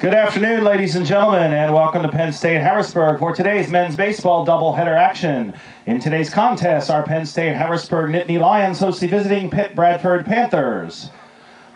Good afternoon, ladies and gentlemen, and welcome to Penn State Harrisburg for today's men's baseball doubleheader action. In today's contest, our Penn State Harrisburg Nittany Lions host the visiting Pitt Bradford Panthers.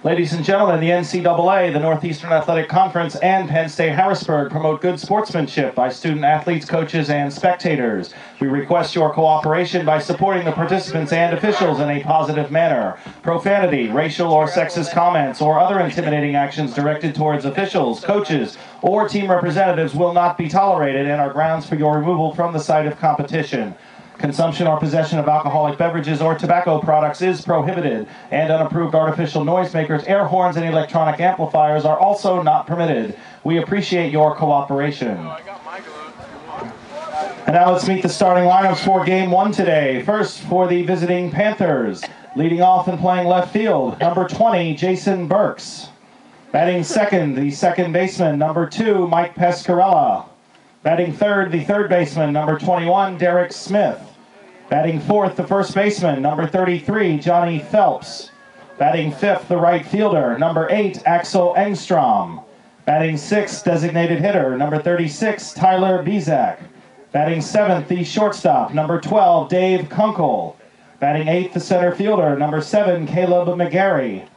Ladies and gentlemen, the NCAA, the Northeastern Athletic Conference, and Penn State Harrisburg promote good sportsmanship by student athletes, coaches, and spectators. We request your cooperation by supporting the participants and officials in a positive manner. Profanity, racial or sexist comments, or other intimidating actions directed towards officials, coaches, or team representatives will not be tolerated and are grounds for your removal from the site of competition. Consumption or possession of alcoholic beverages or tobacco products is prohibited, and unapproved artificial noisemakers, air horns, and electronic amplifiers are also not permitted. We appreciate your cooperation. And now let's meet the starting lineups for game one today. First, for the visiting Panthers, leading off and playing left field, number 20, Jason Burks. Batting second, the second baseman, number two, Mike Pescarella. Batting third, the third baseman, number 21, Derek Smith. Batting fourth, the first baseman, number 33, Johnny Phelps. Batting fifth, the right fielder, number eight, Axel Engstrom. Batting sixth, designated hitter, number 36, Tyler Bezak. Batting seventh, the shortstop, number 12, Dave Kunkel. Batting eighth, the center fielder, number seven, Caleb McGarry.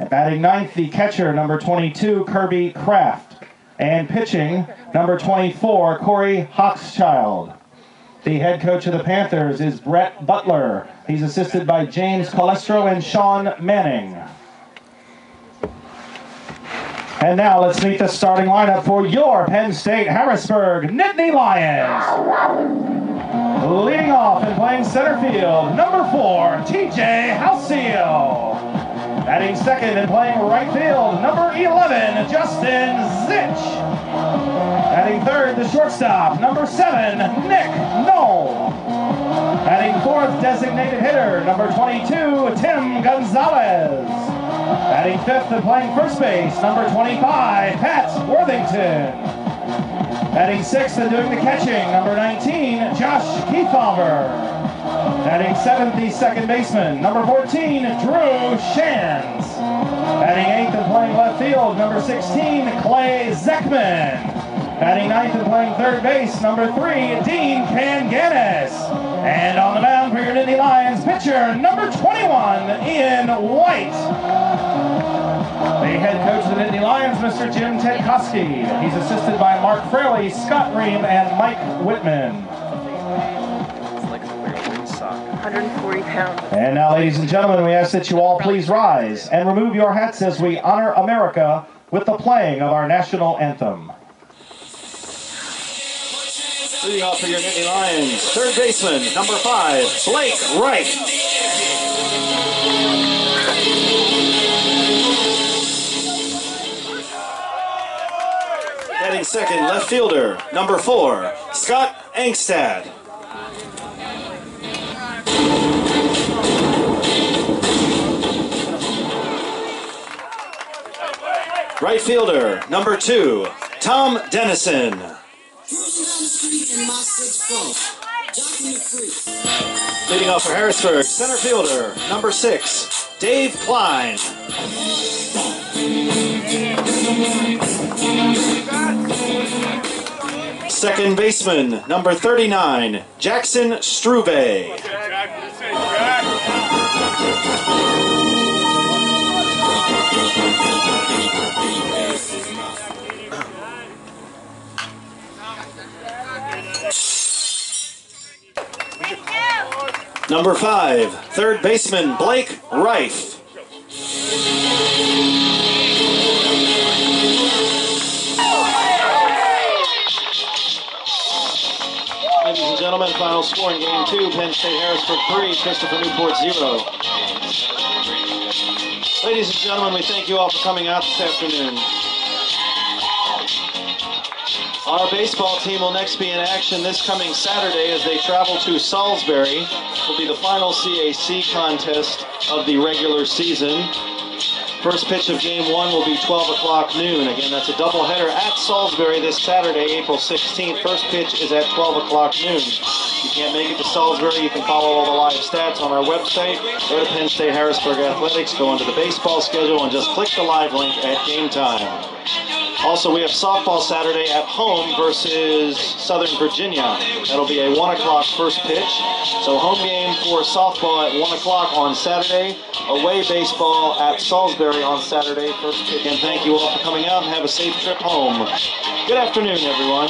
And batting ninth, the catcher, number 22, Kirby Kraft. And pitching, number 24, Corey Hochschild. The head coach of the Panthers is Brett Butler. He's assisted by James Colestro and Sean Manning. And now let's meet the starting lineup for your Penn State Harrisburg Nittany Lions. Leading off and playing center field, number four, TJ Halcyon. Batting second and playing right field, number 11, Justin Zitch. Batting third, the shortstop, number seven, Nick Knoll. Batting fourth, designated hitter, number 22, Tim Gonzalez. Batting fifth and playing first base, number 25, Pat Worthington. Batting sixth and doing the catching, number 19, Josh Kiefauver. Batting seventh, the second baseman, number 14, Drew Shans. Batting eighth and playing left field, number 16, Clay Zeckman. Batting ninth and playing third base, number three, Dean Kanganis. And on the mound for your Nittany Lions, pitcher number 21, Ian White. The head coach of the Nittany Lions, Mr. Jim Tedkowski. He's assisted by Mark Fraley, Scott Ream, and Mike Whitman. 140 pounds. And now, ladies and gentlemen, we ask that you all please rise and remove your hats as we honor America with the playing of our national anthem. Leading off for your Nittany Lions, third baseman, number five, Blake Wright. Batting second, left fielder, number four, Scott Angstad. Right fielder, number two, Tom Dennison. Leading off for Harrisburg, center fielder, number six, Dave Klein. Second baseman, number 39, Jackson Struve. Number five, third baseman, Blake Reif. Ladies and gentlemen, final score in game two, Penn State Harrisburg 3, Christopher Newport 0. Ladies and gentlemen, we thank you all for coming out this afternoon. Our baseball team will next be in action this coming Saturday as they travel to Salisbury. It will be the final CAC contest of the regular season. First pitch of game one will be 12 o'clock noon. Again, that's a doubleheader at Salisbury this Saturday, April 16th. First pitch is at 12 o'clock noon. If you can't make it to Salisbury, you can follow all the live stats on our website. Go to Penn State Harrisburg Athletics, go into the baseball schedule, and just click the live link at game time. Also, we have softball Saturday at home versus Southern Virginia. That'll be a 1 o'clock first pitch. So, home game for softball at 1 o'clock on Saturday. Away baseball at Salisbury on Saturday, first pitch. And thank you all for coming out and have a safe trip home. Good afternoon, everyone.